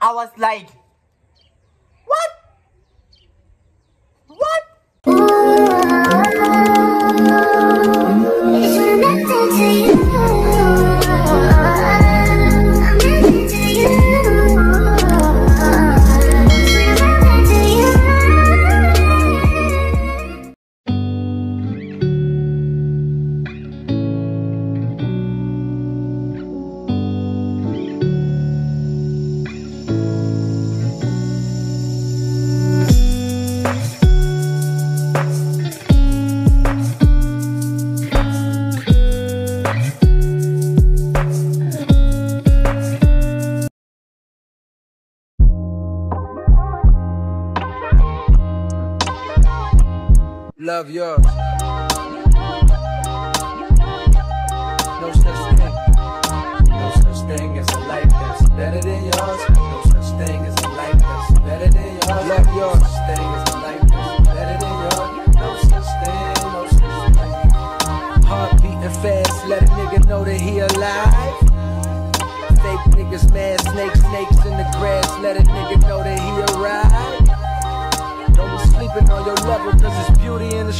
I was like,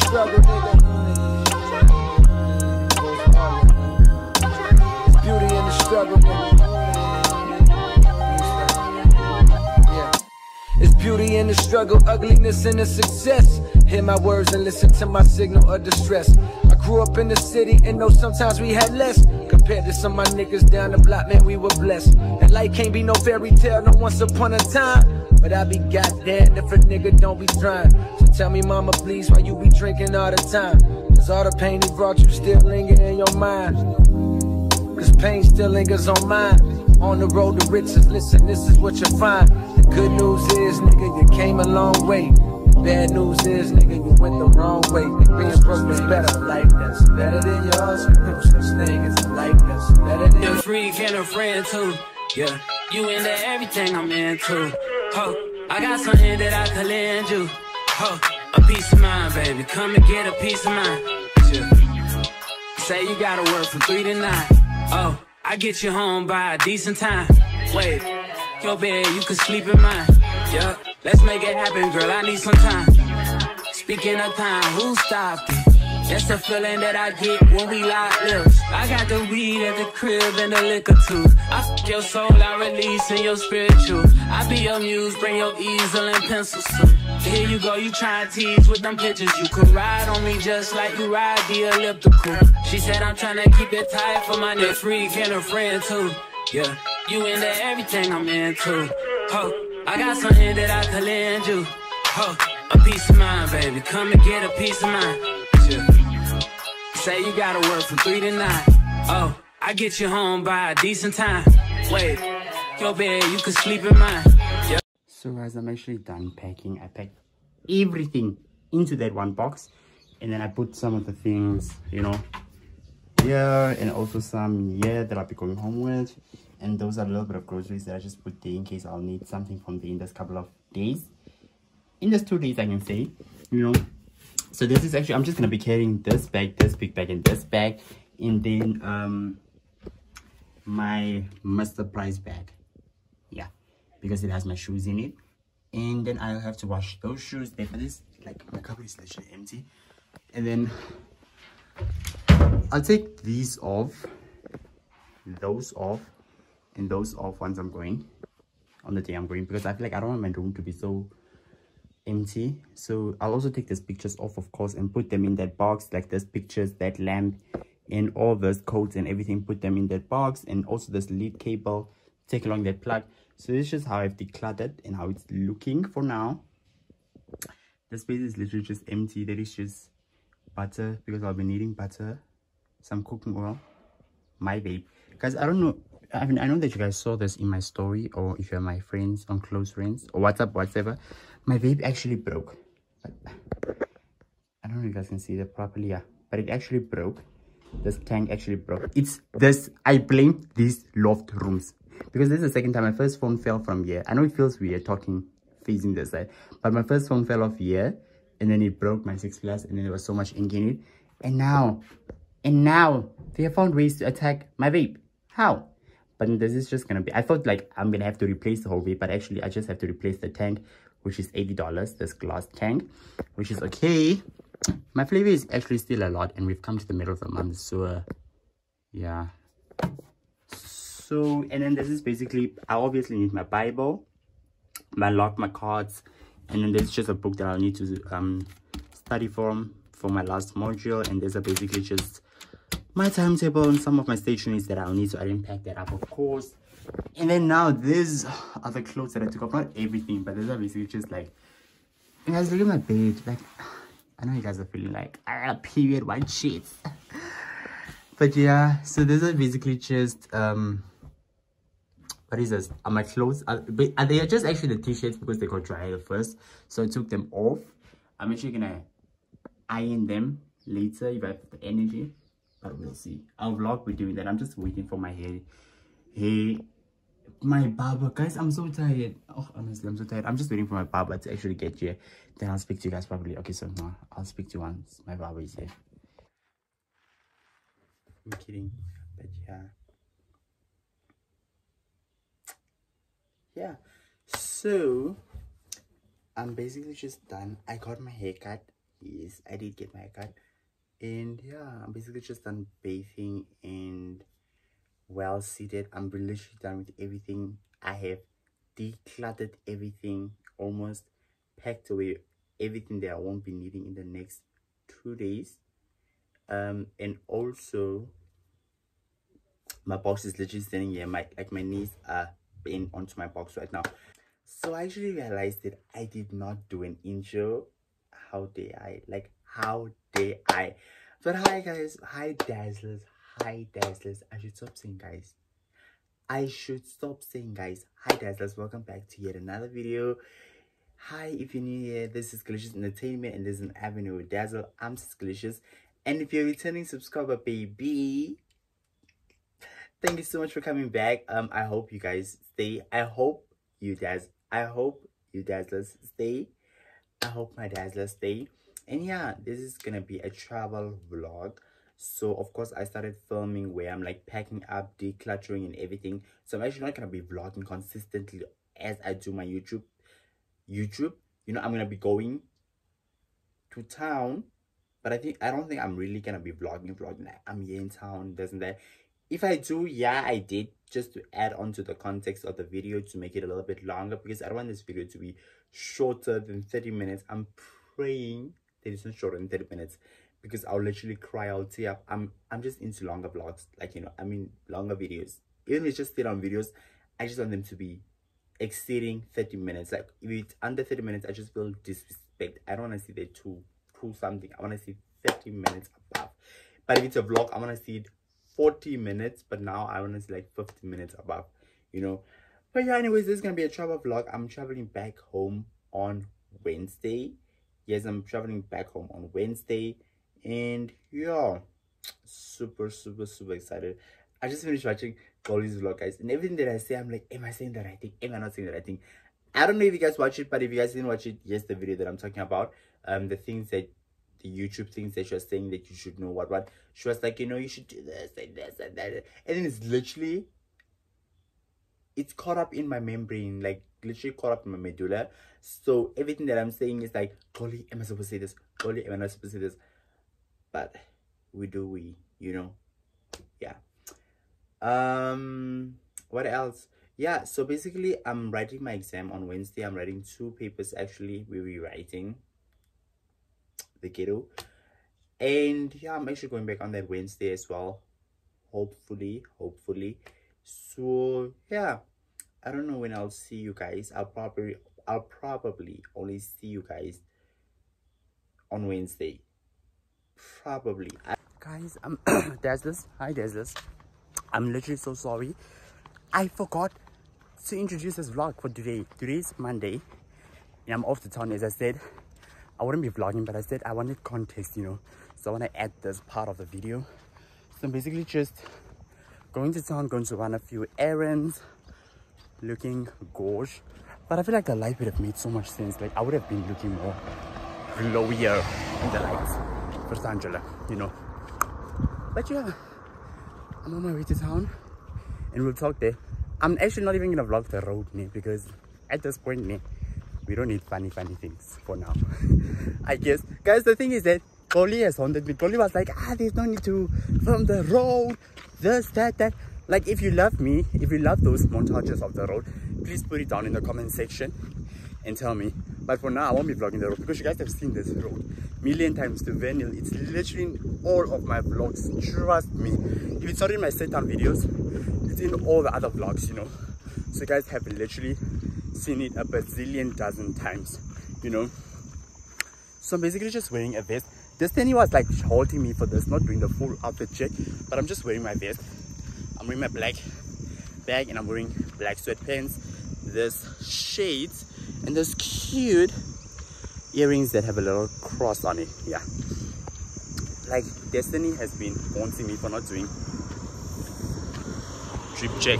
struggle, nigga. It's beauty in the struggle, nigga. It's beauty in the struggle, ugliness in the success. Hear my words and listen to my signal of distress. I grew up in the city and know sometimes we had less. Compared to some of my niggas down the block, man, we were blessed. And life can't be no fairy tale, no once upon a time. But I be goddamn if a nigga don't be trying. So tell me, mama, please, why you be drinking all the time? Cause all the pain he brought you still linger in your mind. Cause pain still lingers on mine. On the road to riches, listen, this is what you find. The good news is, nigga, you came a long way. Bad news is, nigga, you went the wrong way. Being broke is better. Life that's better than yours. No such thing as life that's better than A freak and a friend too. Yeah, you into everything I'm into. I got something that I could lend you. Ho, a piece of mind, baby. Come and get a piece of mind. Yeah. Say you gotta work from three to nine. Oh, I get you home by a decent time. Wait, your bed, you can sleep in mine. Yeah, let's make it happen, girl. I need some time. Speaking of time, who stopped it? That's the feeling that I get when we lock lips. I got the weed at the crib and the liquor too. I fuck your soul, I release in your spiritual. I be your muse, bring your easel and pencils. Here you go, you try and tease with them pictures. You could ride on me just like you ride the elliptical. She said I'm trying to keep it tight for my new freak and a friend too. Yeah, you into everything I'm into. Ho, I got something that I could lend you. Ho, a piece of mind, baby. Come and get a piece of mind. Yeah. Say you gotta work from three to nine. Oh, I get you home by a decent time. Wait, your bed, you can sleep in mine. Yeah. So guys, I'm actually done packing. I packed everything into that one box. And then I put some of the things, you know, here and also some here that I'll be going home with. And those are a little bit of groceries that I just put there in case I'll need something from the in this couple of days. In just two days, I can say, you know. So this is actually, I'm just going to be carrying this bag, this big bag, and this bag. And then um, my Mr. Price bag. Because it has my shoes in it. And then i'll have to wash those shoes. There this like my cupboard is literally empty. And then i'll take these off those off and those off once i'm going on the day i'm going because i feel like i don't want my room to be so empty. So i'll also take these pictures off of course and put them in that box like those pictures that lamp and all those coats and everything put them in that box and also this lead cable take along that plug so this is how i've decluttered and how it's looking for now. The space is literally just empty. There is just butter because i'll be needing butter. Some cooking oil. My vape guys i don't know. I mean i know that you guys saw this in my story or if you're my friends on close friends or whatsapp whatever. My vape actually broke. I don't know if you guys can see that properly yeah. But it actually broke. This tank actually broke. It's this i blame these loft rooms because this is the second time. My first phone fell from here. I know it feels weird talking facing this side but my first phone fell off here and then it broke my six plus and then there was so much ink in it. And now and now they have found ways to attack my vape. How? But this is just gonna be i thought like i'm gonna have to replace the whole vape but actually i just have to replace the tank which is 80 dollars this glass tank which is okay. My flavor is actually still a lot and we've come to the middle of the month so uh, yeah so and then this is basically i obviously need my bible my lock my cards and then there's just a book that i'll need to um study from for my last module and these are basically just my timetable and some of my stationaries that I'll need so I didn't pack that up of course. And then now these are the clothes that I took off not everything but these are basically just like you guys look at my bed like I know you guys are feeling like ah period white sheets but yeah so these are basically just um what is this are my clothes uh, uh, are, but are they just actually the t-shirts because they got dry first so I took them off. I'm actually gonna iron them later if I have the energy but we'll see. I'll vlog with doing that. I'm just waiting for my hair hey my barber. Guys i'm so tired. Oh honestly i'm so tired. I'm just waiting for my barber to actually get here. Then i'll speak to you guys probably. Okay so no i'll speak to you once my barber is here. I'm kidding but yeah yeah. So i'm basically just done. I got my haircut. Yes i did get my haircut. And yeah i'm basically just done bathing and well seated. I'm literally done with everything. I have decluttered everything almost packed away everything that i won't be needing in the next two days. Um and also my box is literally standing here. My like my knees are in onto my box right now so i actually realized that i did not do an intro how dare i like how dare I? But hi guys, hi Dazzlers, hi Dazzlers. I should stop saying guys. I should stop saying guys. Hi Dazzlers, welcome back to yet another video. Hi, if you're new here, this is Siscalicious Entertainment and there's an avenue with Dazzle. I'm Siscalicious. And if you're a returning subscriber, baby, thank you so much for coming back. Um, I hope you guys stay. I hope you guys, I hope you Dazzlers stay. I hope my Dazzlers stay and yeah this is gonna be a travel vlog so of course i started filming where i'm like packing up decluttering and everything so i'm actually not gonna be vlogging consistently as i do my youtube youtube you know i'm gonna be going to town but i think i don't think i'm really gonna be vlogging vlogging i'm here in town doesn't that if i do yeah i did just to add on to the context of the video to make it a little bit longer because i don't want this video to be shorter than 30 minutes i'm praying that it's not shorter than 30 minutes because I'll literally cry, I'll tear up. I'm I'm just into longer vlogs, like you know, I mean longer videos. Even if it's just sit on videos, I just want them to be exceeding 30 minutes. Like if it's under 30 minutes, I just feel disrespect. I don't want to see the two two something. I want to see 30 minutes above. But if it's a vlog, I want to see it 40 minutes, but now I want to see like 50 minutes above, you know. But yeah, anyways, this is gonna be a travel vlog. I'm traveling back home on Wednesday. Yes i'm traveling back home on wednesday. And yeah super super super excited. I just finished watching Golly's vlog guys and everything that i say i'm like am i saying the right thing? Am i not saying the right thing? I don't know if you guys watch it but if you guys didn't watch it yes the video that i'm talking about um the things that the youtube things that she was saying that you should know what what she was like you know you should do this and this and that and then it's literally it's caught up in my membrane like literally caught up in my medulla. So everything that I'm saying is like, Golly, am I supposed to say this? Golly, am I not supposed to say this? But we do we, you know? Yeah. Um, what else? Yeah, so basically I'm writing my exam on Wednesday. I'm writing two papers actually. We'll be writing the ghetto. And yeah, I'm actually going back on that Wednesday as well. Hopefully, hopefully. So yeah I don't know when I'll see you guys. I'll probably I'll probably only see you guys on Wednesday. Probably. I guys, um there's this. Hi there's this. I'm literally so sorry. I forgot to introduce this vlog for today. Today's Monday. And I'm off to town as I said. I wouldn't be vlogging, but I said I wanted context, you know. So I want to add this part of the video. So I'm basically just going to town, going to run a few errands, looking gorge. But i feel like the light would have made so much sense. Like i would have been looking more glowier in the lights. For angela you know. But yeah i'm on my way to town and we'll talk there. I'm actually not even gonna vlog the road ne, because at this point we don't need funny funny things for now i guess. Guys the thing is that Coley has haunted me. Coley was like ah there's no need to film the road this that that. Like if you love me if you love those montages of the road please put it down in the comment section and tell me. But for now i won't be vlogging the road because you guys have seen this road million times to Vernile it's literally in all of my vlogs. Trust me. If it's not in my set down videos it's in all the other vlogs you know. So you guys have literally seen it a bazillion dozen times you know. So i'm basically just wearing a vest. Destiny was like holding me for this not doing the full outfit check but i'm just wearing my vest. I'm wearing my black bag and i'm wearing black sweatpants this shades and those cute earrings that have a little cross on it yeah. Like destiny has been haunting me for not doing drip check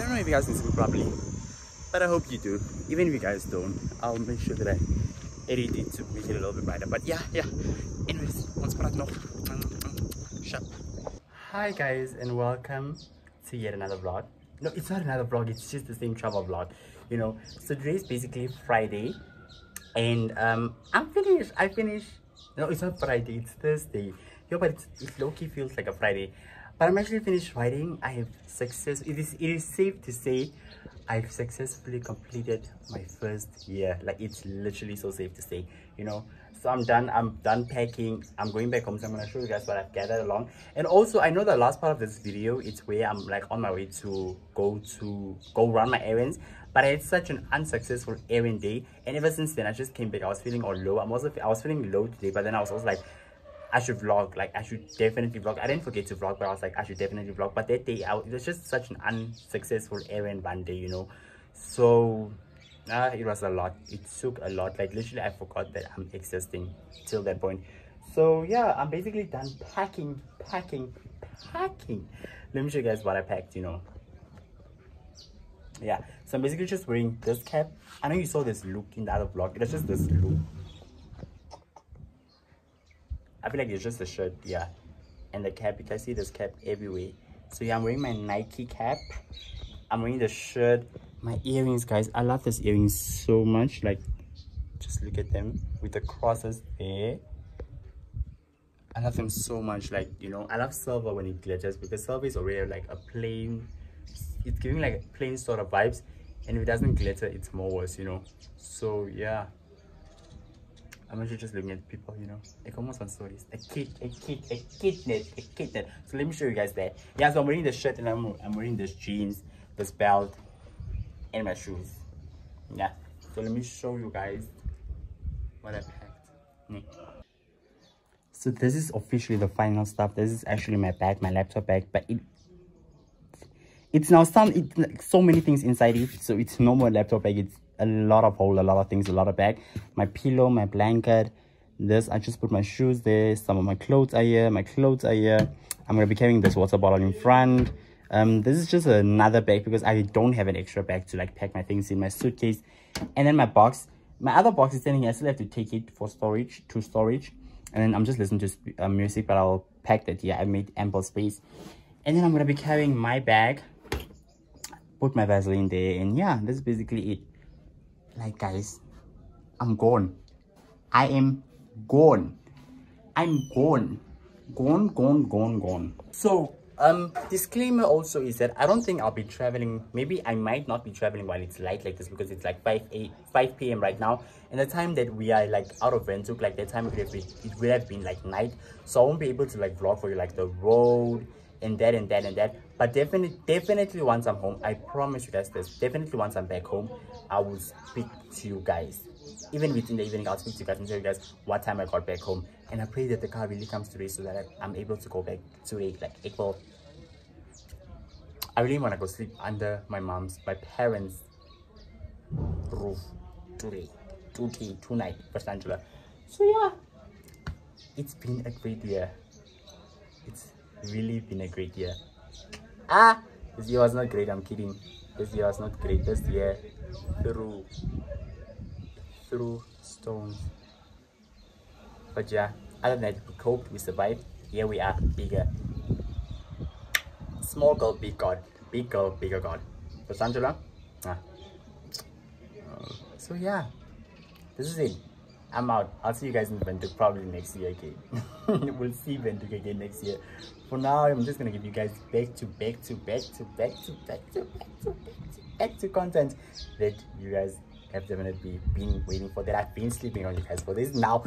don't know if you guys can see properly but i hope you do. Even if you guys don't i'll make sure that i edit it to make it a little bit brighter. But yeah yeah. Anyways praat nog shut hi guys and welcome to yet another vlog. No it's not another vlog it's just the same travel vlog you know. So today is basically friday and um i'm finished i finished. No it's not friday it's thursday. Yeah but it's, it low-key feels like a friday but i'm actually finished writing. I have success it is it is safe to say i've successfully completed my first year. Like it's literally so safe to say you know? So i'm done i'm done packing. I'm going back home so i'm going to show you guys what i've gathered along. And also i know the last part of this video it's where i'm like on my way to go to go run my errands. But i had such an unsuccessful errand day. And ever since then i just came back. I was feeling all low. I'm also i was feeling low today but then i was also like I should vlog, like I should definitely vlog. I didn't forget to vlog, but I was like, I should definitely vlog. But that day, I, it was just such an unsuccessful errand one day, you know. So, uh, it was a lot. It took a lot. Like literally, I forgot that I'm existing till that point. So yeah, I'm basically done packing, packing, packing. Let me show you guys what I packed, you know. Yeah, so I'm basically just wearing this cap. I know you saw this look in the other vlog. It was just this look. I feel like it's just a shirt, yeah. And the cap, you can see this cap everywhere. So yeah, I'm wearing my Nike cap. I'm wearing the shirt. My earrings, guys. I love these earrings so much. Like, just look at them with the crosses there. I love them so much. Like, you know, I love silver when it glitters because silver is already like a plain, it's giving like plain sort of vibes. And if it doesn't glitter, it's more worse, you know. So yeah. I'm actually just looking at people, you know, like almost on stories. A kid, a kid, a kidnet, a kidnet. So let me show you guys that. Yeah, so I'm wearing the shirt and I'm, I'm wearing this jeans, this belt, and my shoes. Yeah. So let me show you guys what I packed. So this is officially the final stuff. This is actually my bag, my laptop bag, but it it's now some it's like so many things inside it. So it's no more laptop bag. It's a lot of hole, a lot of things, a lot of bag. My pillow, my blanket. This, I just put my shoes there. Some of my clothes are here. My clothes are here. I'm going to be carrying this water bottle in front. Um, this is just another bag because I don't have an extra bag to like pack my things in my suitcase. And then my box. My other box is standing here. I still have to take it for storage, to storage. And then I'm just listening to uh, music, but I'll pack that here. I made ample space. And then I'm going to be carrying my bag. Put my Vaseline there. And yeah, that's basically it like guys i'm gone. I am gone. I'm gone. Gone gone gone gone. So um disclaimer also is that i don't think i'll be traveling. Maybe i might not be traveling while it's light like this because it's like 5 8 5 p.m right now. And the time that we are like out of Windhoek like that time it would have been it would have been like night. So i won't be able to like vlog for you like the road and that and that and that but definitely definitely once i'm home i promise you guys this definitely once i'm back home i will speak to you guys. Even within the evening i'll speak to you guys and tell you guys what time i got back home. And i pray that the car really comes today so that I, am able to go back today like april i really want to go sleep under my mom's my parents roof today today tonight first angela so yeah it's been a great year. It's really been a great year ah this year was not great i'm kidding this year was not great this year through through stones but yeah other than that we coped we survived here we are bigger Small girl, big God. Big girl, bigger God. So Angela? Ah. So yeah, this is it. I'm out. I'll see you guys in Windhoek probably next year again. we'll see Windhoek again next year. For now, I'm just gonna give you guys back to back to back to back to back to back to back to content that you guys have definitely been waiting for that I've been sleeping on you guys for. This now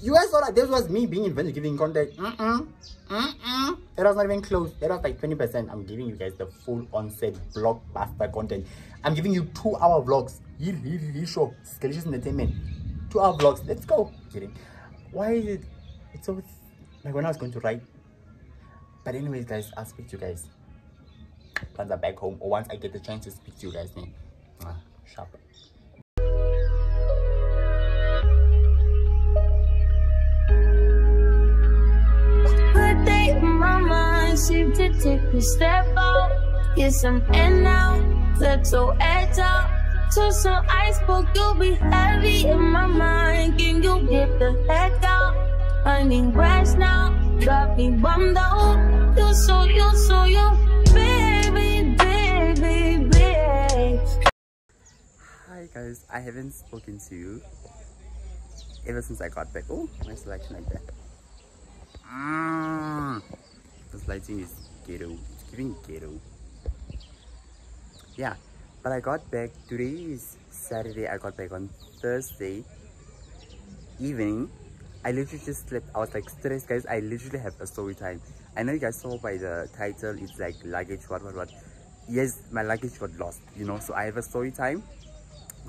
you guys thought that this was me being invented giving content? Mm -mm, mm that was not even close. That was like 20 percent. I'm giving you guys the full onset blockbuster content. I'm giving you two hour vlogs. Delicious entertainment two hour vlogs. Let's go. Kidding. Why is it it's always like when i was going to write but anyways guys i'll speak to you guys once i'm back home or once i get the chance to speak to you guys man ah, sharp. Seem to take step now, edge. To some iceberg, you'll be heavy in my mind. Can you get the heck out? I need rest now, got me bummed out. You so, you so, you, baby, baby, baby. Hi guys, I haven't spoken to you ever since I got back. Oh, my selection like that. Mm this lighting is ghetto it's giving ghetto yeah but i got back today is saturday i got back on thursday evening. I literally just slept. I was like stressed guys i literally have a story time. I know you guys saw by the title it's like luggage what what what? Yes my luggage got lost you know so i have a story time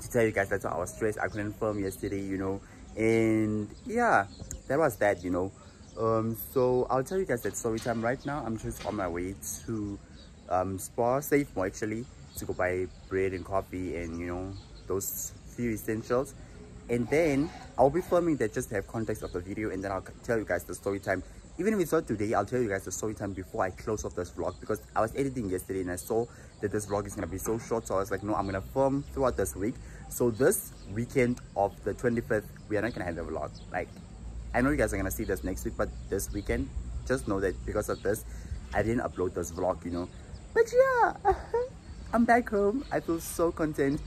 to tell you guys. That's why i was stressed. I couldn't film yesterday you know and yeah that was that you know. Um so i'll tell you guys that story time right now. I'm just on my way to um spar safe more actually to go buy bread and coffee and you know those few essentials. And then i'll be filming that just to have context of the video and then i'll tell you guys the story time. Even if it's not today i'll tell you guys the story time before i close off this vlog because i was editing yesterday and i saw that this vlog is gonna be so short so i was like no i'm gonna film throughout this week. So this weekend of the 25th we are not gonna have a vlog. Like I know you guys are gonna see this next week, but this weekend, just know that because of this, I didn't upload this vlog, you know. But yeah, I'm back home. I feel so content.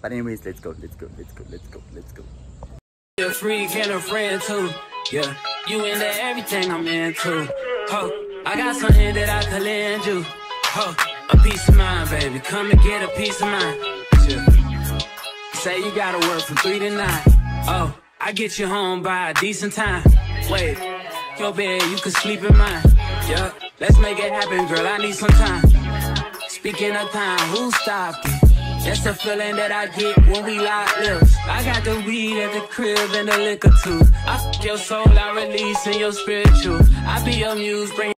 But anyways, let's go, let's go, let's go, let's go, let's go. A freak and a friend too. Yeah, you into everything I'm into. Ho, I got something that I could lend you. Ho, a piece of mind, baby. Come and get a piece of mind. Yeah. Say you gotta work from three to nine. Oh, I get you home by a decent time. Wait, your bed, you can sleep in mine. Yeah, let's make it happen, girl. I need some time. Speaking of time, who stopped it? That's the feeling that I get when we lock lips. I got the weed at the crib and the liquor too. I f your soul, I release in your spiritual. I be your muse, bring.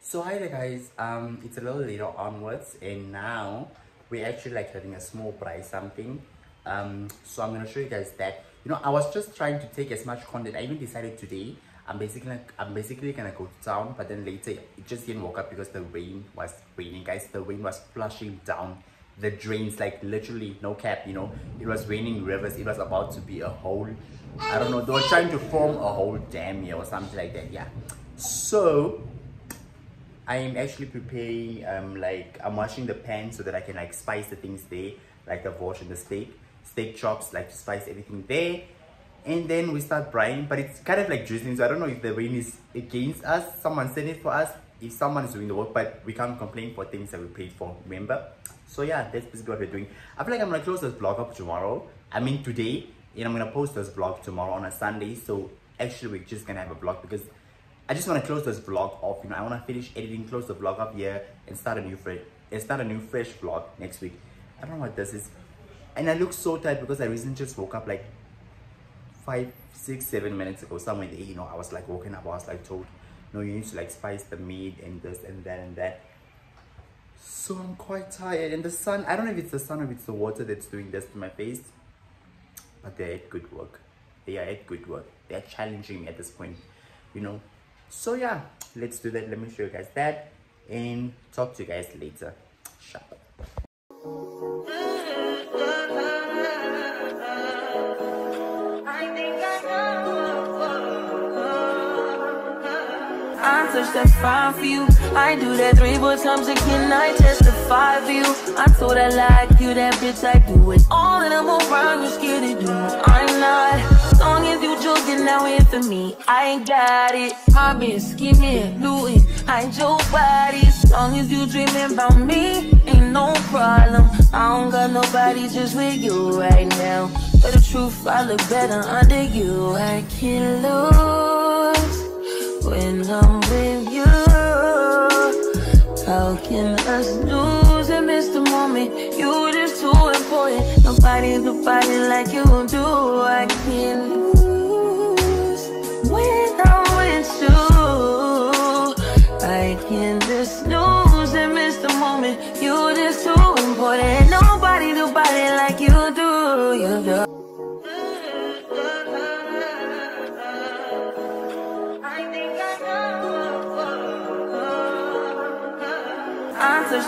So hi there guys, um, it's a little later onwards and now we're actually like having a small price something um so i'm gonna show you guys that you know i was just trying to take as much content i even decided today i'm basically i'm basically gonna go to town but then later it just didn't work out because the rain was raining guys. The rain was flushing down the drains like literally no cap you know. It was raining rivers. It was about to be a whole i don't know they were trying to form a whole dam here or something like that yeah. So i am actually preparing um like i'm washing the pan so that i can like spice the things there like the wash and the steak steak chops, like to spice everything there. And then we start frying, but it's kind of like drizzling, so I don't know if the rain is against us. Someone sent it for us. If someone is doing the work, but we can't complain for things that we paid for, remember? So yeah, that's basically what we're doing. I feel like I'm gonna close this vlog up tomorrow. I mean today, and I'm gonna post this vlog tomorrow on a Sunday. So actually we're just gonna have a vlog because I just want to close this vlog off. You know, I want to finish editing, close the vlog up here, and start a new fresh, and start a new fresh vlog next week. I don't know what this is and I look so tired because I recently just woke up like five, six, seven minutes ago, somewhere there, you know, I was like woken up, I was like told, no, you need to like spice the meat and this and that and that. So I'm quite tired and the sun, I don't know if it's the sun or if it's the water that's doing this to my face, but they're at good work. They are at good work. They're challenging me at this point, you know. So yeah, let's do that. Let me show you guys that and talk to you guys later. Shut up. touch that fine for you. I do that three, four times again. I testify for you. I told I like you, that bitch. I do it all, and I'm around. You scared to do? I'm not. As long as you joking, now in for me. I ain't got it. Been scheming, looting. I ain't your body. As long as you dreaming about me, ain't no problem. I don't got nobody just with you right now. But the truth, I look better under you. I can't lose Can us lose and miss the moment? You just too important. Nobody do body like you do. I can't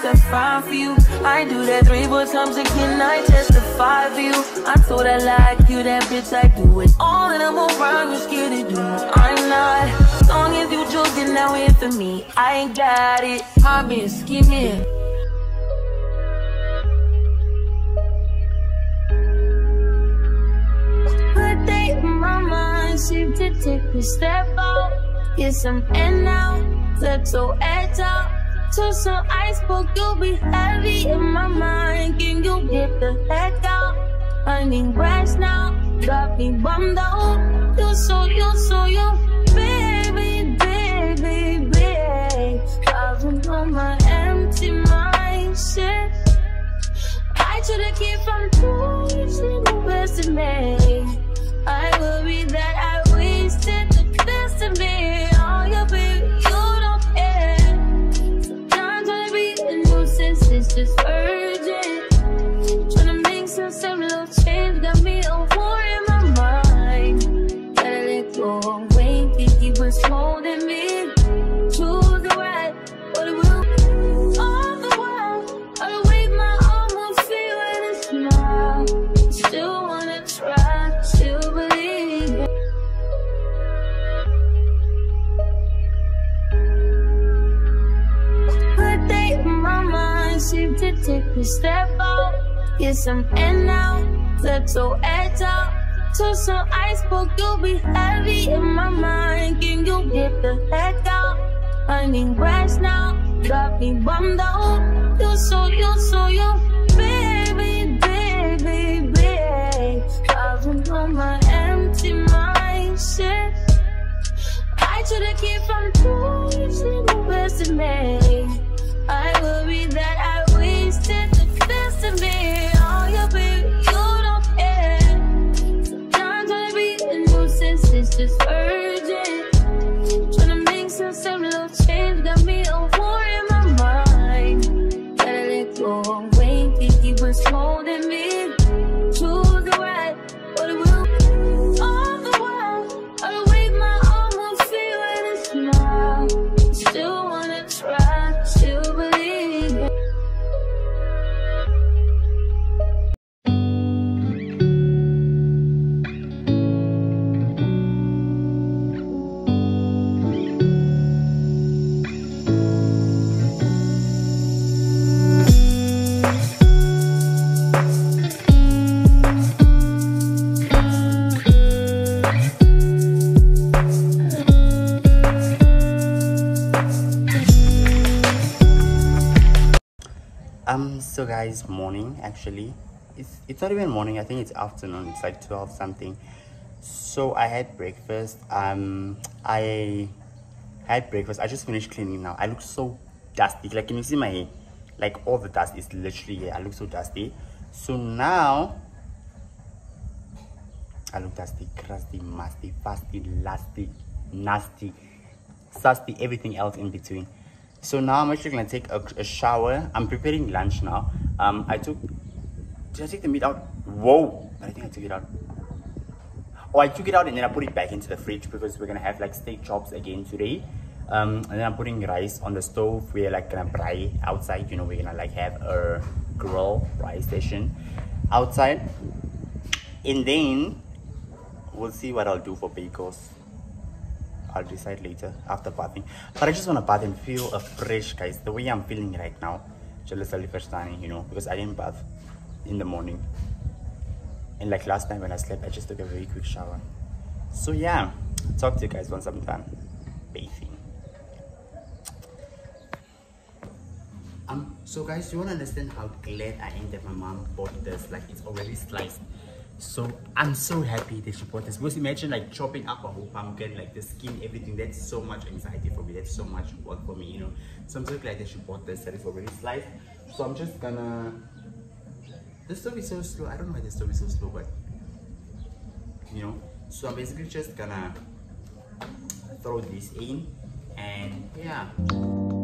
I touch that fine for you. I do that three, four times again. I testify for you. I told I like you, that bitch. I do it all, and I'm around. You scared to do? I'm not. As long as you joking, now in for me. I ain't got it. I've been scheming. Good my mind, seem to take a step out. Get some in now, your edge out. To some iceberg, you'll be heavy in my mind. Can you get the heck out? I need rest now, got me bummed out. You so, you so, you, some in now, let your edge out. To some iceberg, you'll be heavy in my mind. Can you get the heck out? I need rest now, got me bummed out. You so, you so, you, baby, baby, baby. Driving on my empty mindset. I should've keep from losing the best of me. Guys morning actually. It's it's not even morning i think it's afternoon it's like 12 something. So i had breakfast um i had breakfast i just finished cleaning now. I look so dusty like can you see my hair? Like all the dust is literally here i look so dusty. So now i look dusty crusty musty fasty lusty nasty susty everything else in between so now i'm actually gonna take a, a shower. I'm preparing lunch now. Um i took did i take the meat out? Whoa i think i took it out. Oh i took it out and then i put it back into the fridge because we're gonna have like steak chops again today. Um and then i'm putting rice on the stove. We're like gonna fry outside. You know we're gonna like have a grill fry station outside. And then we'll see what i'll do for bagels I'll decide later after bathing. But I just want to bath and feel a fresh, guys. The way I'm feeling right now, you know, because I didn't bath in the morning. And like last time when I slept, I just took a very quick shower. So yeah, talk to you guys once I'm done bathing. Um, so guys, you wanna understand how glad I am that my mom bought this, like it's already sliced. So I'm so happy that support this. Because imagine like chopping up a whole pumpkin, like the skin, everything. That's so much anxiety for me. That's so much work for me, you know. So I'm so glad she bought this that is already sliced. So I'm just gonna this stove is so slow. I don't know why this stove is so slow, but you know. So I'm basically just gonna throw this in and yeah.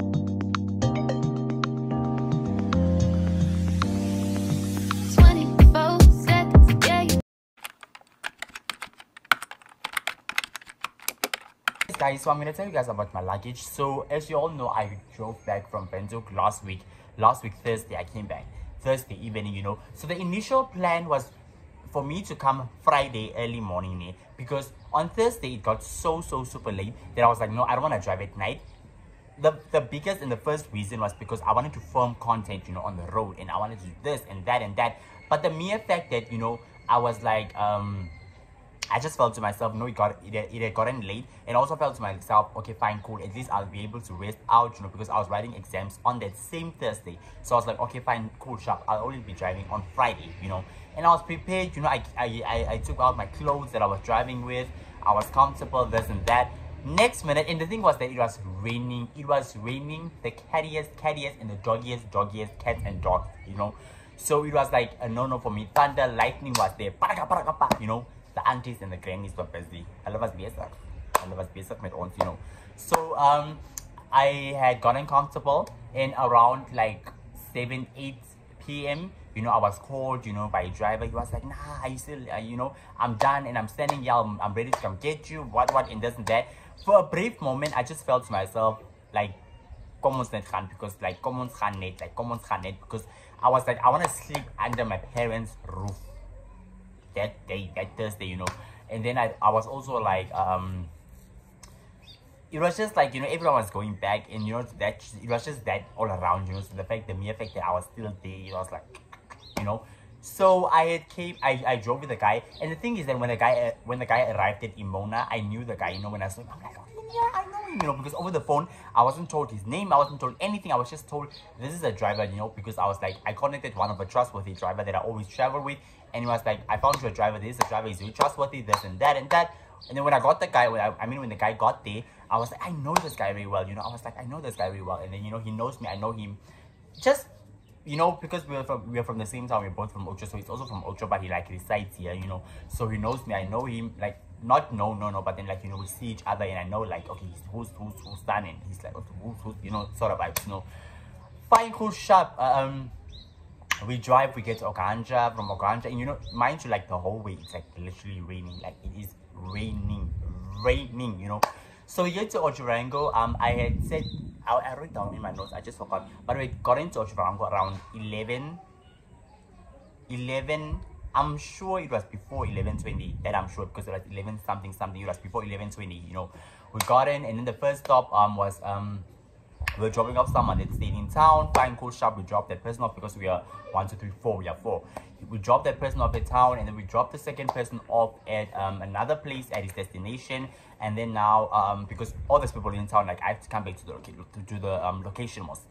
Guys so i'm gonna tell you guys about my luggage. So as you all know i drove back from Windhoek last week last week thursday i came back thursday evening you know. So the initial plan was for me to come friday early morning eh, because on thursday it got so so super late that i was like no i don't want to drive at night. The the biggest and the first reason was because i wanted to film content you know on the road and i wanted to do this and that and that. But the mere fact that you know i was like um I just felt to myself, no, it got it, it had gotten late, and also felt to myself, okay, fine, cool. At least I'll be able to rest out, you know, because I was writing exams on that same Thursday. So I was like, okay, fine, cool, sharp. I'll only be driving on Friday, you know. And I was prepared, you know. I I I, I took out my clothes that I was driving with. I was comfortable, this and that. Next minute, and the thing was that it was raining. It was raining. The cattiest, cattiest, and the doggiest, doggiest cats and dogs, you know. So it was like a no-no for me. Thunder, lightning was there, you know the aunties and the grannies were busy. Hulle was besig. Hulle was besig met ons, you know. So um I had gotten comfortable and around like 7 8 p.m. You know, I was called, you know, by a driver. He was like, nah, I still, uh, you know, I'm done and I'm standing here. I'm, I'm ready to come get you. What, what, and this and that. For a brief moment, I just felt to myself, like, kom ons net gaan because like kom ons gaan net like kom ons gaan net because I was like I want to sleep under my parents roof that day, that Thursday, you know. And then I, I was also like, um, it was just like, you know, everyone was going back and, you know, that it was just that all around, you know. So the fact, the mere fact that I was still there, it was like, you know. So I had came, I, I drove with the guy. And the thing is that when the guy, uh, when the guy arrived at Imona, I knew the guy, you know, when I saw him, I'm like, oh, yeah, I know him, you know, because over the phone, I wasn't told his name, I wasn't told anything. I was just told this is a driver, you know, because I was like, I connected one of a trustworthy driver that I always travel with and he was like, I found you a driver, this a driver, really trustworthy, this and that and that. And then when I got the guy, when I, mean, when the guy got there, I was like, I know this guy very well, you know, I was like, I know this guy very well. And then, you know, he knows me, I know him. Just, you know, because we're from, we're from the same town, we're both from Outjo, so he's also from Outjo, but he like resides here, you know. So he knows me, I know him, like, not no, no, no, but then like, you know, we see each other and I know like, okay, who's, who's, who's standing? He's like, who's, who's, you know, sort of vibes, you know. Fine, cool, sharp, um, we drive, we get to Okahandja, from Okahandja, and you know, mind you, like the whole way, it's like literally raining, like it is raining, raining, you know. So we get to Otjiwarongo, um, I had said, I, I wrote down in my notes, I just forgot, but we got into Otjiwarongo around 11, 11, I'm sure it was before 11.20, that I'm sure, because it was 11 something something, it was before 11.20, you know. We got in, and then the first stop um was, um, we're dropping off someone that stayed in town, fine, cool, sharp. We drop that person off because we are one, two, three, four. We are four. We drop that person off at town, and then we drop the second person off at um, another place at his destination. And then now, um, because all these people in town, like I have to come back to the to, to the um location most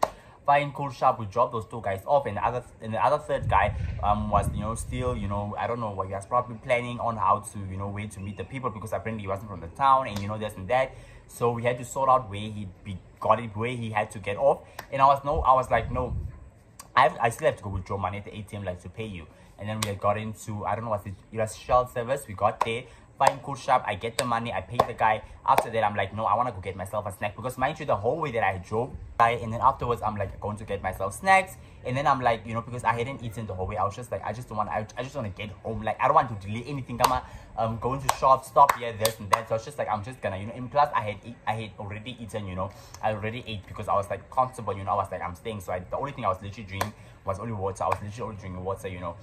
fine cool sharp we dropped those two guys off and the other and the other third guy um was you know still you know i don't know what he was probably planning on how to you know where to meet the people because apparently he wasn't from the town and you know this and that so we had to sort out where he got it where he had to get off. And i was no i was like no i have, i still have to go withdraw money at the atm like to pay you. And then we had got into i don't know what it, it was shell service? We got there fine, cool, shop. I get the money, I pay the guy. After that, I'm like, no, I want to go get myself a snack. Because mind you, the whole way that I drove, right? And then afterwards, I'm like going to get myself snacks. And then I'm like, you know, because I hadn't eaten the whole way, I was just like, I just don't want, I, I just want to get home. Like, I don't want to delay anything. On, um, going to shop, stop here, this and that. So it's just like, I'm just gonna, you know, and plus I had, I had already eaten, you know, I already ate because I was like comfortable, you know, I was like, I'm staying. So I, the only thing I was literally drinking was only water. I was literally only drinking water, you know.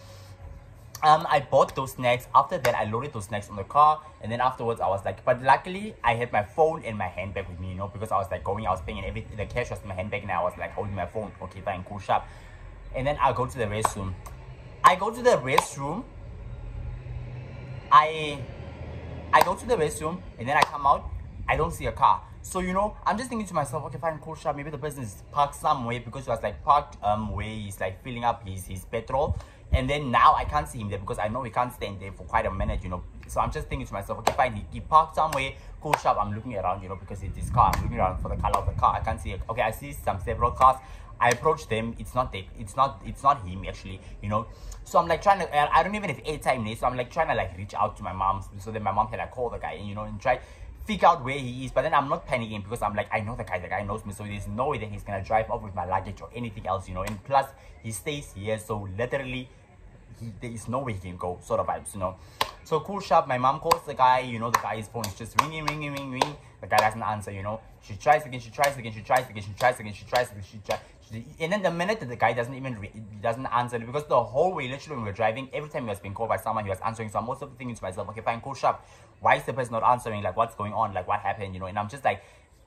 Um, I bought those snacks. After that, I loaded those snacks on the car, and then afterwards, I was like, but luckily, I had my phone and my handbag with me, you know, because I was like going, I was paying, everything. The cash was in my handbag, and I was like holding my phone. Okay, fine, cool, sharp. And then I go to the restroom. I go to the restroom. I, I go to the restroom, and then I come out. I don't see a car. So you know, I'm just thinking to myself, okay, fine, cool, sharp. Maybe the person is parked somewhere because he was like parked um where he's like filling up his his petrol and then now I can't see him there because I know he can't stand there for quite a minute, you know. So I'm just thinking to myself, okay, fine, he, he parked somewhere, cool sharp. I'm looking around, you know, because it's his car. I'm looking around for the color of the car. I can't see it. Okay, I see some several cars. I approach them. It's not they, it's not it's not him actually, you know. So I'm like trying to I don't even have airtime there, so I'm like trying to like reach out to my mom so that my mom can like call the guy and you know and try figure out where he is. But then I'm not panicking because I'm like, I know the guy, the guy knows me. So there's no way that he's gonna drive off with my luggage or anything else, you know. And plus he stays here, so literally he, there is no way he can go, sort of vibes, you know. So cool shop, my mom calls the guy, you know, the guy's phone is just ringing, ringing, ringing, ringing. The guy doesn't answer, you know. She tries again, she tries again, she tries again, she tries again, she tries again, she tries. She, and then the minute that the guy doesn't even doesn't answer because the whole way, literally when we were driving, every time he was being called by someone, he was answering. So I'm also thinking to myself, okay, fine, cool shop Why is the person not answering? Like, what's going on? Like, what happened? You know? And I'm just like,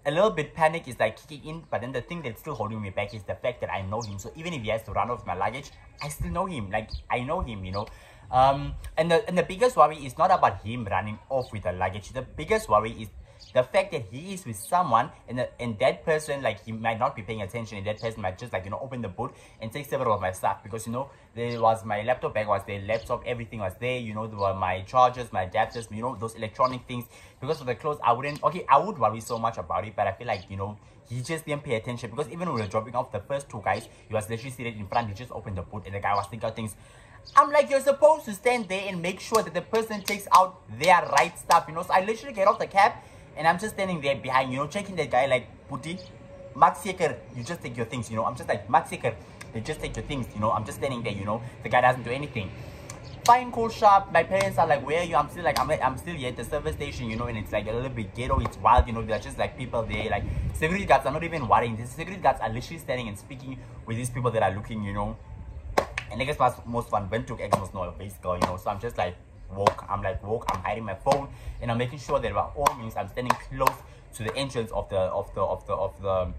a little bit panic is like kicking in, but then the thing that's still holding me back is the fact that I know him. So even if he has to run off my luggage, I still know him. Like I know him, you know. Um, and the and the biggest worry is not about him running off with the luggage. The biggest worry is the fact that he is with someone and, the, and that person like he might not be paying attention and that person might just like you know open the boot and take several of my stuff because you know there was my laptop bag was there laptop everything was there you know there were my chargers my adapters you know those electronic things because of the clothes i wouldn't okay i would worry so much about it but i feel like you know he just didn't pay attention because even when we were dropping off the first two guys he was literally seated in front he just opened the boot and the guy was thinking out things I'm like, you're supposed to stand there and make sure that the person takes out their right stuff, you know. So I literally get off the cab and I'm just standing there behind, you know, checking that guy like, Puti, Max Seeker, you just take your things, you know. I'm just like, Max Seeker, they just take your things, you know. I'm just standing there, you know. The guy doesn't do anything. Fine, cool, sharp. My parents are like, where are you? I'm still like, I'm, I'm still here at the service station, you know, and it's like a little bit ghetto. It's wild, you know. There's just like people there, like security guards are not even worrying. The security guards are literally standing and speaking with these people that are looking, you know. And I guess most, fun went to Exmos no basically, you know. So I'm just like, walk. I'm like, walk. I'm hiding my phone, and I'm making sure that by all means I'm standing close to the entrance of the of the of the of the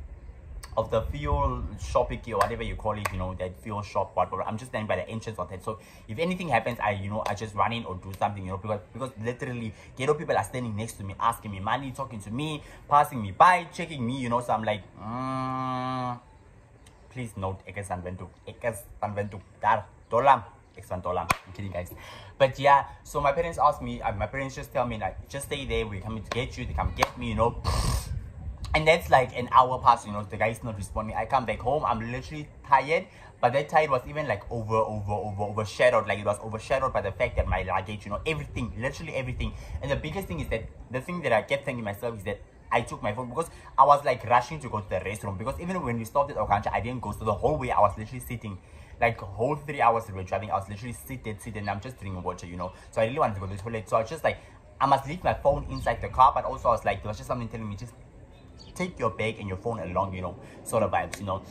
of the fuel shopping or whatever you call it, you know, that fuel shop, whatever. I'm just standing by the entrance of that. So if anything happens, I, you know, I just run in or do something, you know, because because literally ghetto people are standing next to me, asking me money, talking to me, passing me by, checking me, you know. So I'm like, mm, please note, Ekas Sanventu, Ekas Sanventu, Dar, Dolam. Expantola. I'm kidding, guys. But yeah, so my parents asked me, uh, my parents just tell me, like, just stay there. We're coming to get you. They come get me, you know. And that's like an hour past, you know, the guy's not responding. I come back home, I'm literally tired, but that tired was even like over, over, over, overshadowed. Like it was overshadowed by the fact that my luggage, you know, everything, literally everything. And the biggest thing is that the thing that I kept thinking myself is that I took my phone because I was like rushing to go to the restroom. Because even when we stopped at Okahandja, I didn't go. So the whole way I was literally sitting like whole three hours we were driving, I was literally seated, seated, and I'm just drinking water, you know. So I really wanted to go to the toilet. So I was just like, I must leave my phone inside the car, but also I was like, there was just something telling me, just take your bag and your phone along, you know, sort of vibes, you know.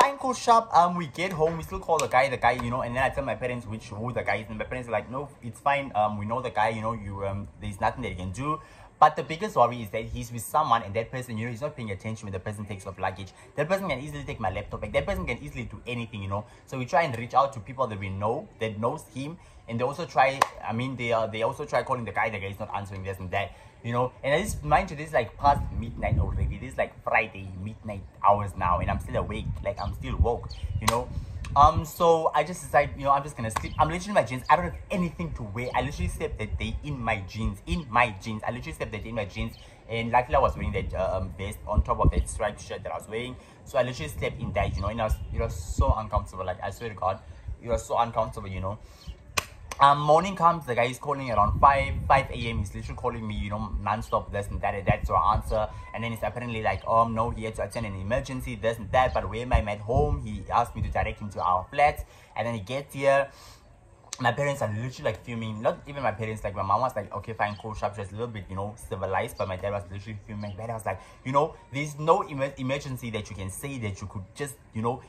Fine, cool, sharp. Um, we get home, we still call the guy, the guy, you know, and then I tell my parents which who the guy is, and my parents are like, no, it's fine. Um, we know the guy, you know, you um, there's nothing that you can do. But the biggest worry is that he's with someone and that person, you know, he's not paying attention when the person takes off luggage. That person can easily take my laptop back. That person can easily do anything, you know. So we try and reach out to people that we know, that knows him. And they also try, I mean, they are, they also try calling the guy, the guy is not answering this and that, you know. And this, mind you, this is like past midnight already. This is like Friday, midnight hours now. And I'm still awake, like I'm still woke, you know. Um, so I just decided, you know, I'm just gonna sleep. I'm literally in my jeans. I don't have anything to wear. I literally slept that day in my jeans. In my jeans. I literally slept that day in my jeans. And luckily I was wearing that uh, um, vest on top of that striped shirt that I was wearing. So I literally slept in that, you know, and I was, it was so uncomfortable. Like, I swear to God, it was so uncomfortable, you know um morning comes the guy is calling around 5 5 a.m he's literally calling me you know non-stop this and that and that so i answer. And then it's apparently like oh no he had to attend an emergency this and that but where am i? At home. He asked me to direct him to our flat. And then he gets here. My parents are literally like filming not even my parents like my mom was like okay fine cool sharp just a little bit you know civilized but my dad was literally filming but i was like you know there's no emergency that you can say that you could just you know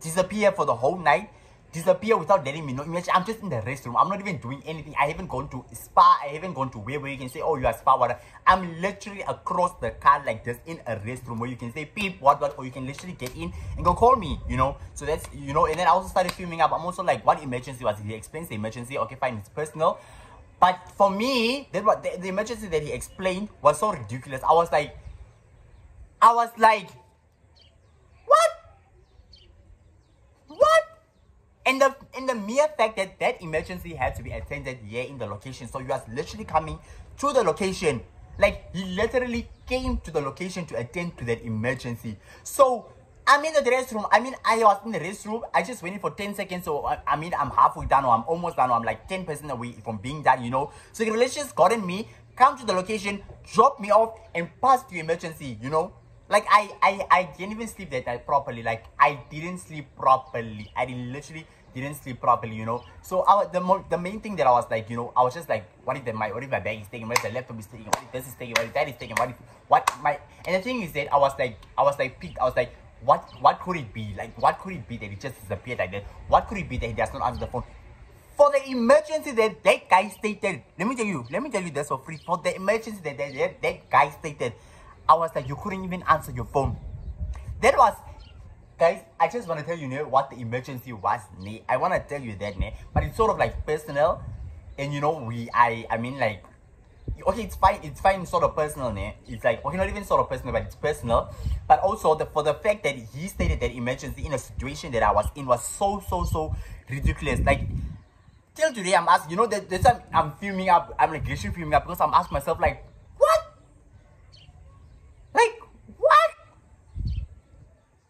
disappear for the whole night disappear without letting me know. Imagine I'm just in the restroom. I'm not even doing anything. I haven't gone to spa. I haven't gone to where where you can say, oh, you are spa water. I'm literally across the car like this in a restroom where you can say beep what what or you can literally get in and go call me. You know. So that's you know. And then I also started filming up. I'm also like, what emergency was? He explains the emergency. Okay, fine, it's personal. But for me, that what the, the emergency that he explained was so ridiculous. I was like, I was like, what? What? And the and the mere fact that that emergency had to be attended here in the location, so you was literally coming to the location, like he literally came to the location to attend to that emergency. So I'm in the restroom. I mean, I was in the restroom. I just in for 10 seconds. So, I, I mean, I'm halfway done or I'm almost done or I'm like 10% away from being done, you know. So, he just gotten me, come to the location, drop me off, and pass to emergency, you know. Like, I, I, I didn't even sleep that night properly. Like, I didn't sleep properly. I literally didn't sleep properly, you know. So, I, the the main thing that I was like, you know, I was just like, what if the, my, what if my bag is taken? What if the laptop is taken? What if this is taken? What if that is taken? What if, what, my, and the thing is that I was like, I was like, peaked. I was like, what what could it be? Like what could it be that it just disappeared like that? What could it be that he does not answer the phone? For the emergency that that guy stated, let me tell you, let me tell you this for free. For the emergency that that, that, that guy stated, I was like, you couldn't even answer your phone. That was guys, I just want to tell you know, what the emergency was. Ne? I want to tell you that, ne? but it's sort of like personal. And you know, we, I, I mean, like, okay, it's fine, it's fine, sort of personal, ne? It's like, okay, not even sort of personal, but it's personal. But also, the, for the fact that he stated that emergency in a situation that I was in was so, so, so ridiculous. Like, till today, I'm asking, you know, that there's time I'm filming up, I'm like, literally filming up because I'm asking myself, like, what? Like, what?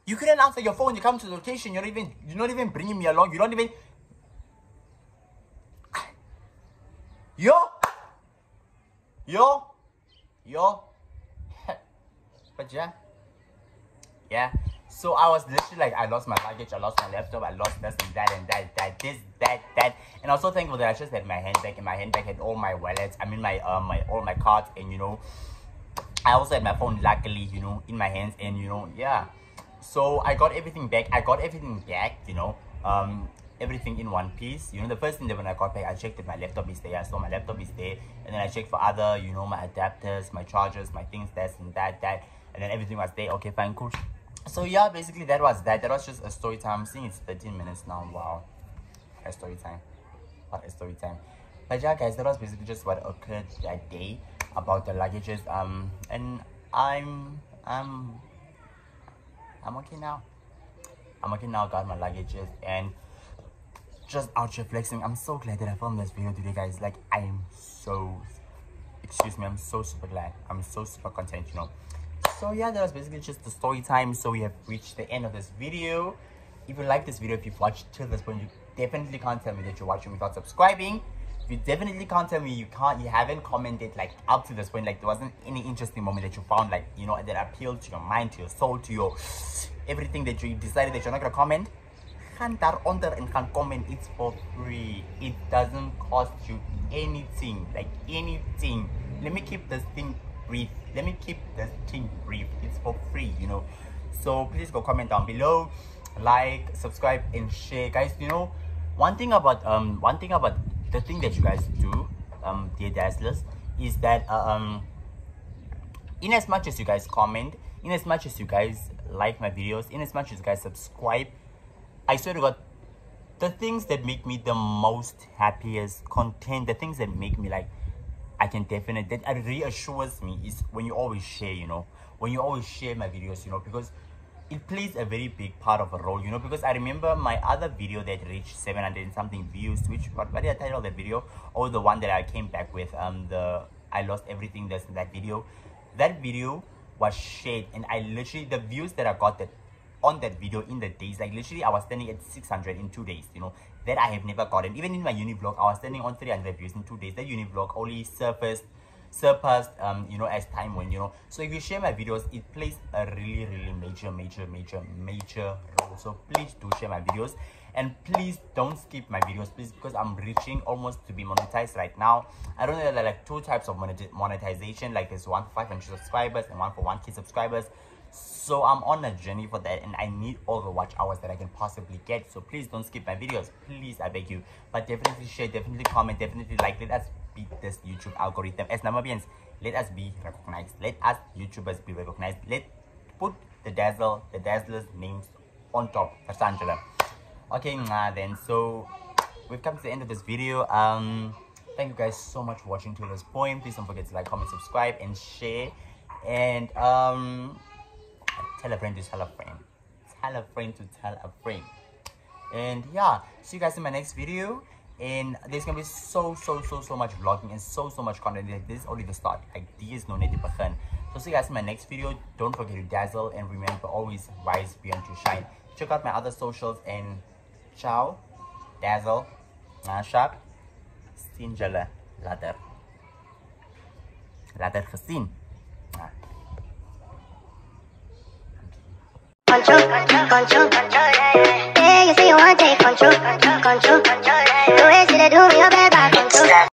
You couldn't answer your phone, you come to the location, you're not even, you're not even bringing me along, you don't even, yo, yo, yo, but yeah, yeah. So I was literally like, I lost my luggage, I lost my laptop, I lost this and that and that, that, this, that, that. And I'm so thankful that I just had my handbag and my handbag had all my wallets, I mean my, um, my, all my cards and you know, I also had my phone luckily, you know, in my hands and you know, yeah. So I got everything back, I got everything back, you know, um, everything in one piece. You know, the first thing that when I got back, I checked if my laptop is there. I saw my laptop is there. And then I checked for other, you know, my adapters, my chargers, my things, this and that, that. And then everything was there. Okay, fine, cool. So yeah, basically that was that. That was just a story time. I'm seeing it's 13 minutes now. Wow. A story time. What a story time. But yeah, guys, that was basically just what occurred that day about the luggages. Um, and I'm, I'm, I'm okay now. I'm okay now. Got my luggages and just out here flexing. I'm so glad that I filmed this video today, guys. Like, I am so, excuse me, I'm so super glad. I'm so super content, you know. So yeah, that was basically just the story time. So we have reached the end of this video. If you like this video, if you've watched till this point, you definitely can't tell me that you're watching without subscribing. You definitely can't tell me you can't, you haven't commented like up to this point, like there wasn't any interesting moment that you found, like, you know, that appealed to your mind, to your soul, to your everything that you decided that you're not gonna comment gaan daaronder and can comment. It's for free. It doesn't cost you anything. Like anything. Let me keep this thing brief. Let me keep this thing brief. It's for free, you know. So please go comment down below. Like, subscribe, and share. Guys, you know, one thing about um one thing about the thing that you guys do, um, dear Dazzlers, is that um in as much as you guys comment, in as much as you guys like my videos, in as much as you guys subscribe, I swear to God, the things that make me the most happiest content, the things that make me like, I can definitely, that reassures me is when you always share, you know, when you always share my videos, you know, because it plays a very big part of a role, you know, because I remember my other video that reached 700 and something views, which, what, what did I title that video? Or the one that I came back with, um, the, I lost everything that's in that video. That video was shared and I literally, the views that I got that on that video in the days like literally i was standing at 600 in two days you know that i have never gotten even in my uni vlog i was standing on 300 views in two days that uni vlog only surfaced surpassed um you know as time went you know so if you share my videos it plays a really really major major major major role so please do share my videos and please don't skip my videos please because i'm reaching almost to be monetized right now i don't know there are like two types of monetization like there's one for 500 subscribers and one for 1k subscribers So I'm on a journey for that and I need all the watch hours that I can possibly get. So please don't skip my videos. Please, I beg you. But definitely share, definitely comment, definitely like. Let us beat this YouTube algorithm. As Namibians, let us be recognized. Let us YouTubers be recognized. Let put the dazzle, the dazzlers names on top. Angela. Okay, nah, then so we've come to the end of this video. Um thank you guys so much for watching to this point. Please don't forget to like, comment, subscribe, and share. And um tell a friend to tell a friend. Tell a friend to tell a friend. And yeah, see you guys in my next video. And there's gonna be so so so so much vlogging and so so much content. This is only the start. These no need to. So see you guys in my next video. Don't forget to dazzle and remember always rise beyond your shine. Check out my other socials and ciao, dazzle, sharp, sien julle later. Later. Ah. Control, control. Yeah, you say you want take control, control, control. The way you do me, you better control.